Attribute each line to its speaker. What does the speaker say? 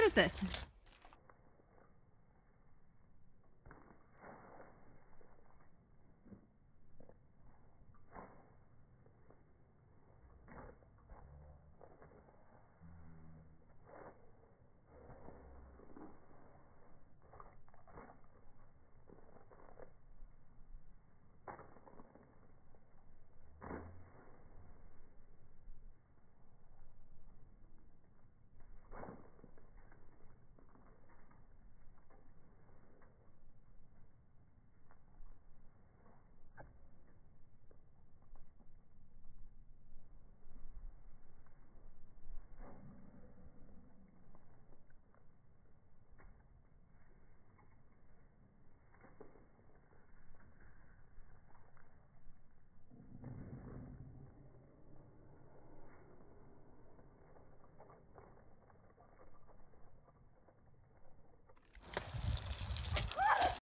Speaker 1: good at this.